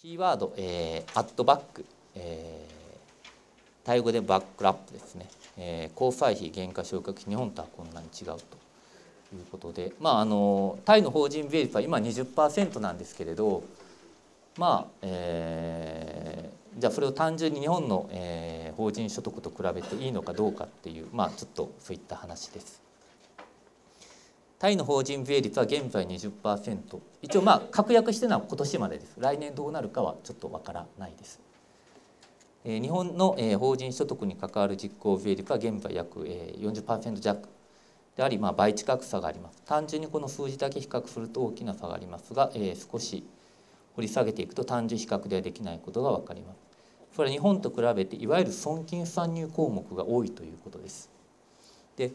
キーワード、えー、アットバック、えー、タイ語でバックラップですね、えー、交際費原価償却費日本とはこんなに違うということでまああのタイの法人ベリファ今20%なんですけれどまあ、えー、じゃあそれを単純に日本の、えー、法人所得と比べていいのかどうかっていうまあちょっとそういった話です。タイの法人税率は現在20%一応まあ確約してるのは今年までです。来年どうなるかはちょっとわからないです、えー、日本の、えー、法人所得に関わる実効税率は現在約、えー、40%弱であり、まあ、倍近く差があります。単純にこの数字だけ比較すると大きな差がありますが、えー、少し掘り下げていくと単純比較ではできないことが分かります。それは日本と比べていわゆる損金参入項目が多いということです。で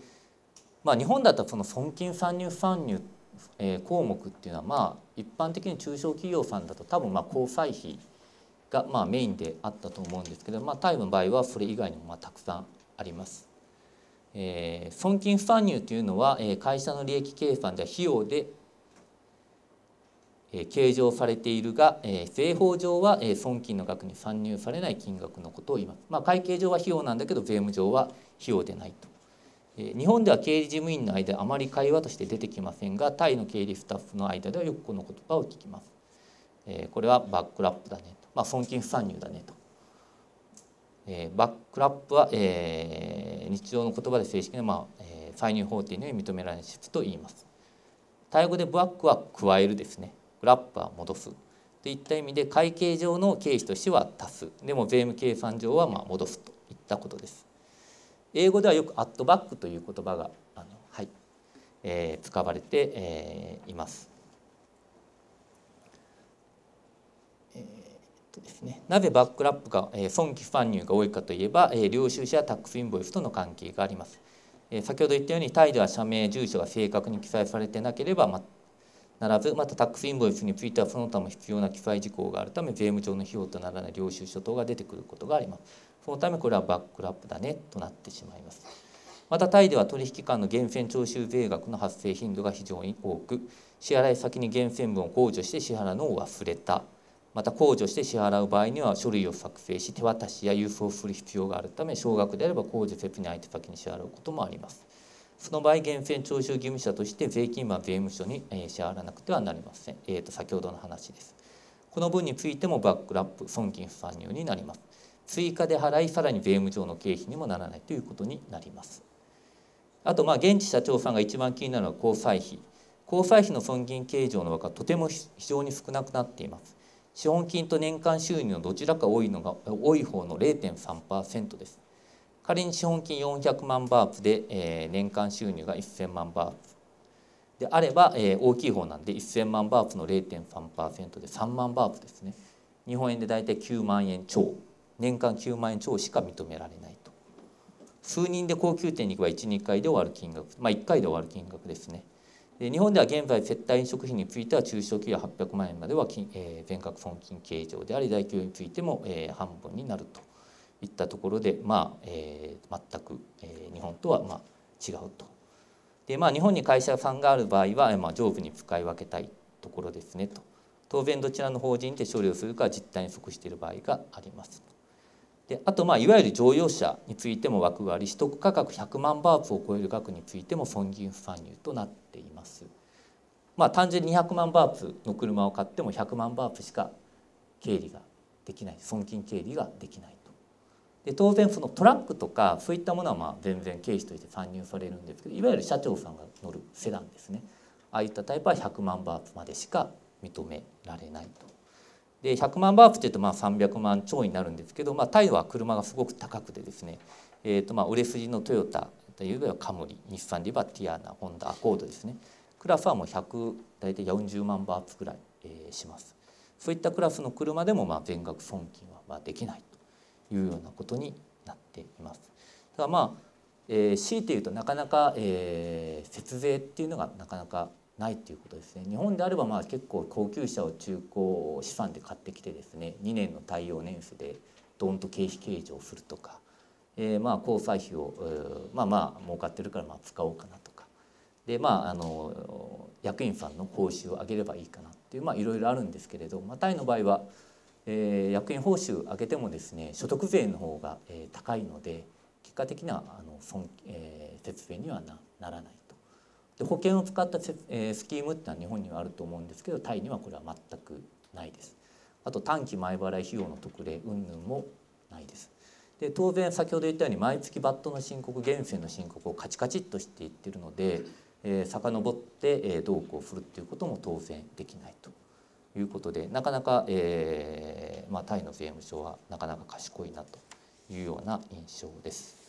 まあ、日本だったらその損金参入参入、えー、項目っていうのはまあ一般的に中小企業さんだと多分まあ交際費がまあメインであったと思うんですけど、まあ、タイの場合はそれ以外にもまあたくさんあります。えー、損金参入というのは、えー、会社の利益計算では費用で、えー、計上されているが、えー、税法上は、えー、損金の額に参入されない金額のことを言います。まあ、会計上は費用なんだけど税務上は費用でないと。日本では経理事務員の間であまり会話として出てきませんがタイの経理スタッフの間ではよくこの言葉を聞きます。えこれはバックラップだねと、まあ、損金不参入だねと。えバックラップは、えー、日常の言葉で正式な、まあえー、歳入法定に認められない支出と言います。タイ語でブラックは加えるですね。ラップは戻す。といった意味で会計上の経費としては足す。でも税務計算上はまあ戻すといったことです。英語ではよく「アットバック」という言葉があの、はいえー、使われて、えー、います。えーとですね、なぜバックラップが、えー、損期参入が多いかといえば、えー、領収書やタックスインボイスとの関係があります。えー、先ほど言ったようにタイでは社名住所が正確に記載されてなければ、まならずまたタックスインボイスについてはその他も必要な記載事項があるため税務上の費用とならない領収書等が出てくることがあります。そのためこれはバックラップだねとなってしまいます。またタイでは取引間の源泉徴収税額の発生頻度が非常に多く支払い先に源泉分を控除して支払うのを忘れたまた控除して支払う場合には書類を作成し手渡しや郵送する必要があるため少額であれば控除せずに相手先に支払うこともあります。その場合源泉徴収義務者として税金は税務署に支払わなくてはなりません。えー、と先ほどの話です。この分についてもバックラップ損金不参入になります。追加で払いさらに税務上の経費にもならないということになります。あとまあ現地社長さんが一番気になるのは交際費交際費の損金計上の枠はとても非常に少なくなっています。資本金と年間収入のどちらか多いのが多い方の0.3%です。仮に資本金400万バーツで、えー、年間収入が1000万バーツであれば、えー、大きい方なんで1000万バーツの0.3%で3万バーツですね日本円で大体9万円超年間9万円超しか認められないと数人で高級店に行けば12回で終わる金額まあ1回で終わる金額ですねで日本では現在接待飲食費については中小企業800万円までは金、えー、全額損金計上であり大企業についても、えー、半分になるといったところでまあ、えー、全く、えー、日本とはまあ違うと。でまあ日本に会社さんがある場合は、まあ、上手に使い分けたいところですねと。当然どちらの法人で処理をするか実態に即している場合があります。であとまあいわゆる乗用車についても枠があり取得価格100万バーツを超える額についても損金不参入となっています。まあ単純に200万バーツの車を買っても100万バーツしか経理ができない損金経理ができないと。で当然そのトラックとかそういったものはまあ全然経費として参入されるんですけどいわゆる社長さんが乗るセダンですねああいったタイプは100万バーツまでしか認められないと。で100万バーツっていうとまあ300万超になるんですけど、まあ、タイは車がすごく高くてですね、えー、とまあ売れ筋のトヨタというばカムリ日産で言えばティアナホンダアコードですね。クラスはもう100大体40万バーツぐらい、えー、します。そういったクラスの車でもまあ全額損金はまあできないというようなことになっています。だからまあ、えー、強いて言うとなかなか、えー、節税っていうのがなかなかないっていうことですね日本であればまあ結構高級車を中古資産で買ってきてですね2年の耐用年数でドンと経費計上するとか、えー、まあ交際費を、えー、まあまあ儲かってるからまあ使おうかなとかでまああの役員さんの報酬を上げればいいかなっていうまあいろいろあるんですけれど、まあ、タイの場合はえー、役員報酬上げてもですね所得税の方が、えー、高いので結果的なあの損、えー、節税にはなならない。で保険を使った、スキームってのは日本にはあると思うんですけどタイにはこれは全くないです。あと短期前払い費用の特例云々もないです。で当然先ほど言ったように毎月バットの申告源泉の申告をカチカチっとしていってるので、えー、遡って、えー、どうこうするっていうことも当然できないということでなかなか、えーまあ、タイの税務署はなかなか賢いなというような印象です。